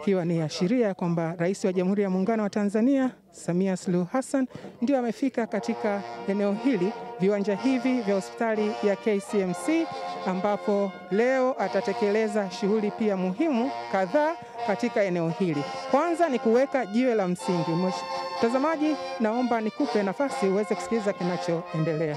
ikiwa ni ashiria ya kwamba Rais wa Jamhuri ya Muungano wa Tanzania Samia Suluhu Hassan ndio amefika katika eneo hili, viwanja hivi vya hospitali ya KCMC, ambapo leo atatekeleza shughuli pia muhimu kadhaa katika eneo hili. Kwanza ni kuweka jiwe la msingi. Mtazamaji, naomba nikupe nafasi uweze kusikiliza kinachoendelea.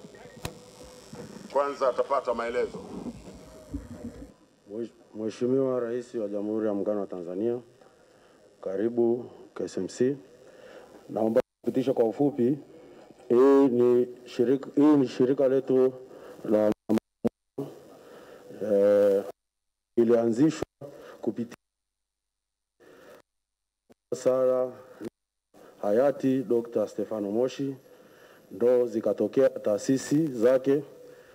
kwanza, atapata maelezo. Mheshimiwa Rais wa Jamhuri ya Muungano wa Tanzania, karibu KSMC. Naomba kupitisha kwa ufupi, hii ni shirika, hii ni shirika letu la eh, ilianzishwa kupitia sala hayati Dr. Stefano Moshi, ndo zikatokea taasisi zake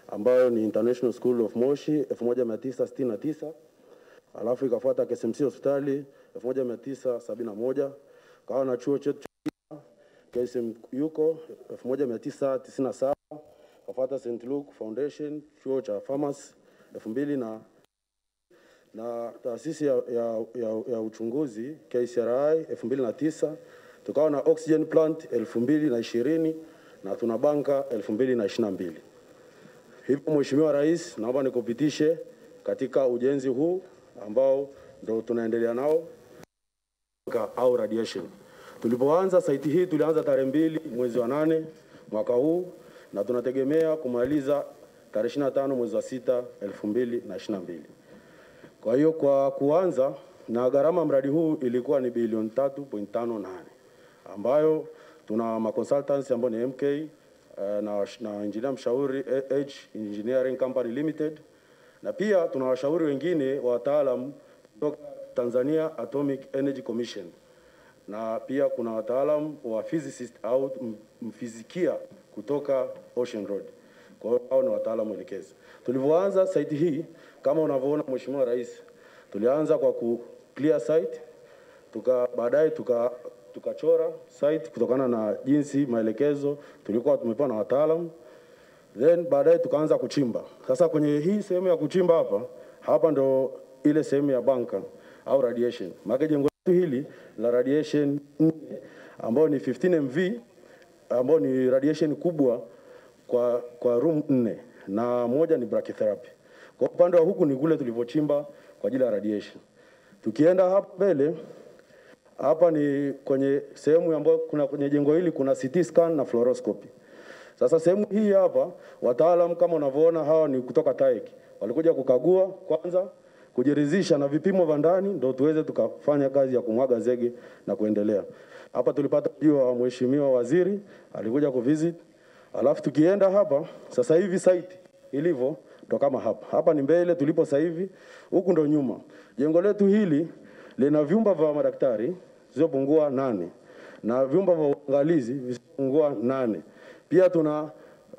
ambayo ni International School of Moshi 1969 alafu ikafuata KSMC hospitali 1971 kawa na chuo chetu cha KSM yuko 1997 kafuata St. Luke Foundation chuo cha pharmacy 2000 na na taasisi ya, ya, ya, ya uchunguzi KCRI 2009 tukawa na oxygen plant 2020 na tuna banka 2022. Hivyo Mheshimiwa Rais, naomba nikupitishe katika ujenzi huu ambao ndo tunaendelea nao au radiation. Tulipoanza saiti hii tulianza tarehe mbili mwezi wa nane mwaka huu na tunategemea kumaliza tarehe 25 mwezi wa sita 2022. Kwa hiyo kwa kuanza na gharama mradi huu ilikuwa ni bilioni 3.58 ambayo tuna maconsultants ambao ni MK na, na engineer mshauri Edge Engineering Company Limited na pia tuna washauri wengine wa wataalam kutoka Tanzania Atomic Energy Commission na pia kuna wataalam wa physicist au mfizikia kutoka Ocean Road. Kwa hiyo hao ni wataalamu elekezi. Tulivyoanza site hii kama unavyoona Mheshimiwa Rais, tulianza kwa ku clear site tuka baadaye tuka tukachora site kutokana na jinsi maelekezo tulikuwa tumepewa na wataalamu, then baadaye tukaanza kuchimba. Sasa kwenye hii sehemu ya kuchimba hapa hapa ndo ile sehemu ya banka au radiation. Maana jengo letu hili la radiation ambayo ni 15 MV ambayo ni radiation kubwa kwa, kwa room nne na moja ni brachytherapy. Kwa upande wa huku ni kule tulivyochimba kwa ajili ya radiation. Tukienda hapa mbele hapa ni kwenye sehemu ambayo kuna kwenye jengo hili kuna CT scan na fluoroscopy. Sasa sehemu hii hapa wataalam kama unavyoona hawa ni kutoka TAEC. Walikuja kukagua kwanza kujiridhisha na vipimo vya ndani ndio tuweze tukafanya kazi ya kumwaga zege na kuendelea. Hapa tulipata ujio wa mheshimiwa waziri alikuja kuvisit. Alafu tukienda hapa sasa hivi site ilivyo ndo kama hapa. Hapa ni mbele tulipo sasa hivi, huku ndo nyuma. Jengo letu hili lina vyumba vya madaktari visivyopungua nane na vyumba vya uangalizi visivyopungua nane. Pia tuna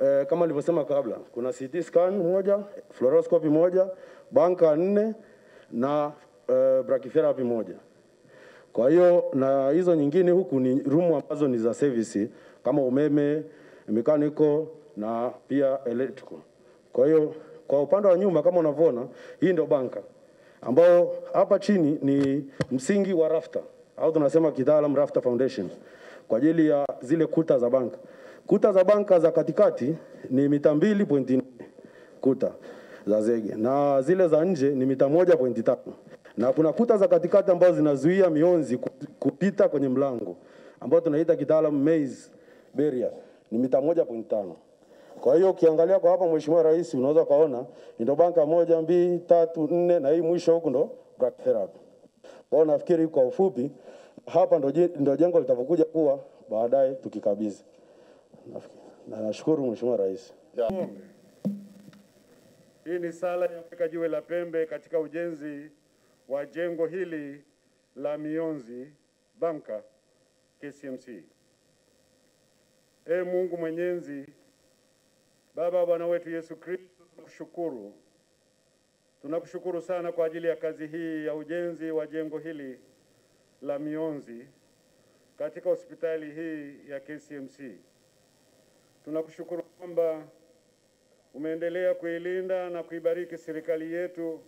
eh, kama nilivyosema kabla, kuna CT scan moja, fluoroscopy moja, banka nne na eh, brachytherapy moja. Kwa hiyo na hizo nyingine huku ni rumu ambazo ni za service kama umeme, mechanical na pia electrical. Kwa hiyo kwa upande wa nyuma kama unavyoona, hii ndio banka ambao hapa chini ni msingi wa rafta au tunasema kitaalam rafta foundation kwa ajili ya zile kuta za banka. Kuta za banka za katikati ni mita mbili pointi kuta za zege na zile za nje ni mita moja pointi tano na kuna kuta za katikati ambazo zinazuia mionzi kupita kwenye mlango ambao tunaita kitaalam maze barrier ni mita moja pointi tano. Kwa hiyo ukiangalia kwa hapa, Mheshimiwa Rais, unaweza ukaona ndio banka moja, mbili, tatu, nne na hii mwisho huku ndo brachytherapy. Kwa nafikiri kwa ufupi hapa ndo, jengo litavyokuja kuwa baadaye tukikabidhi. Na nashukuru Mheshimiwa Rais. Hii ni sala ya kuweka jiwe la pembe katika ujenzi wa jengo hili la mionzi banka KCMC. Ee Mungu Mwenyezi, Baba Bwana wetu Yesu Kristo, tunakushukuru. Tunakushukuru sana kwa ajili ya kazi hii ya ujenzi wa jengo hili la mionzi katika hospitali hii ya KCMC. Tunakushukuru kwamba umeendelea kuilinda na kuibariki serikali yetu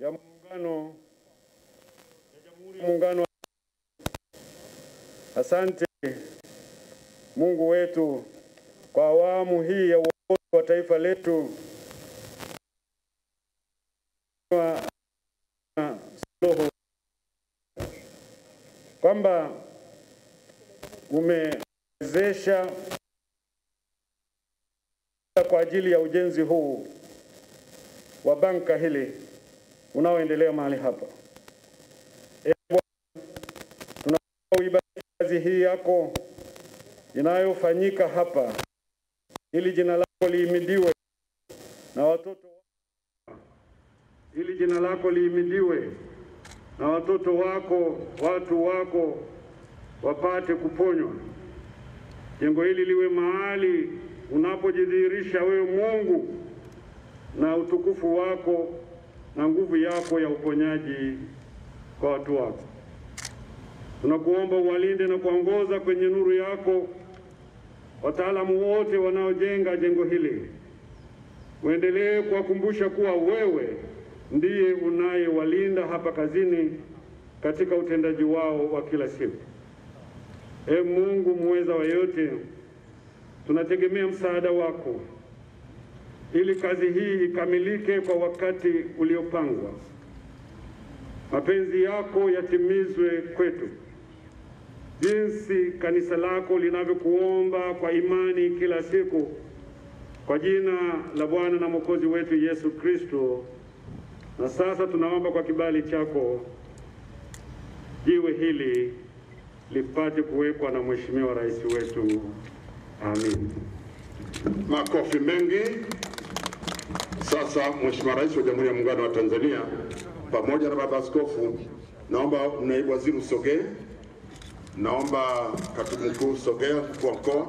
ya muungano ya Jamhuri ya Muungano. Asante Mungu wetu kwa awamu hii ya wa taifa letu Suluhu, kwamba umewezesha kwa ajili ya ujenzi huu wa banka hili unaoendelea mahali hapa. Bwana, kazi hii yako inayofanyika hapa, ili jina lako liimidiwe na watoto ili jina lako liimidiwe na watoto wako, watu wako wapate kuponywa. Jengo hili liwe mahali unapojidhihirisha wewe Mungu na utukufu wako na nguvu yako ya uponyaji kwa watu wako. Tunakuomba uwalinde na kuongoza kwenye nuru yako wataalamu wote wanaojenga jengo hili. Uendelee kuwakumbusha kuwa wewe ndiye unayewalinda hapa kazini katika utendaji wao wa kila siku. E Mungu muweza wa yote, tunategemea msaada wako ili kazi hii ikamilike kwa wakati uliopangwa. Mapenzi yako yatimizwe kwetu, jinsi kanisa lako linavyokuomba kwa imani kila siku, kwa jina la Bwana na Mwokozi wetu Yesu Kristo. Na sasa tunaomba kwa kibali chako jiwe hili lipate kuwekwa na Mheshimiwa Rais wetu. Amin. Makofi mengi. Sasa Mheshimiwa Rais wa Jamhuri ya Muungano wa Tanzania pamoja na Baba Askofu, naomba naibu waziri usogee, naomba katibu mkuu sogea mkuu mkoa,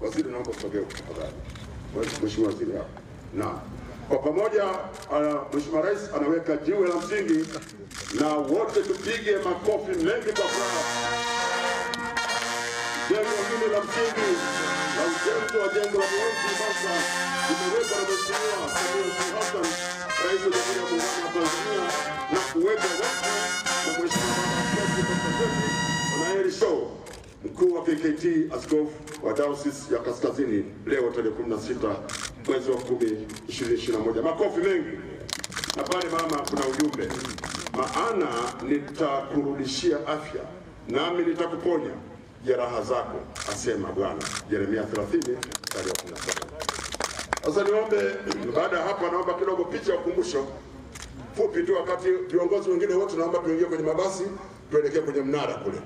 waziri naomba sogea tafadhali, Mheshimiwa waziri hapa. Na kwa pamoja uh, Mheshimiwa Rais anaweka jiwe la msingi na wote tupige makofi mengi kwa furaha jengo hili la msingi la ujenzi wa jengo la mionzi sasa limewekwa na Mheshimiwa Samia Suluhu Hassan, Rais wa Jamhuri ya Muungano wa Tanzania, na kuwekwa wakfu na Mheshimiwa. Show, mkuu wa KKT, askofu wa Dayosisi ya Kaskazini, leo tarehe 16 mwezi wa 10 2021. Makofi mengi. Na pale mama, kuna ujumbe, maana nitakurudishia afya nami nitakuponya jeraha zako, asema Bwana. Yeremia 30 mstari wa 17. Sasa niombe, baada ya hapa, naomba kidogo picha ya ukumbusho fupi tu, wakati viongozi wengine wote naomba tuingie kwenye mabasi tuelekee kwenye mnara kule.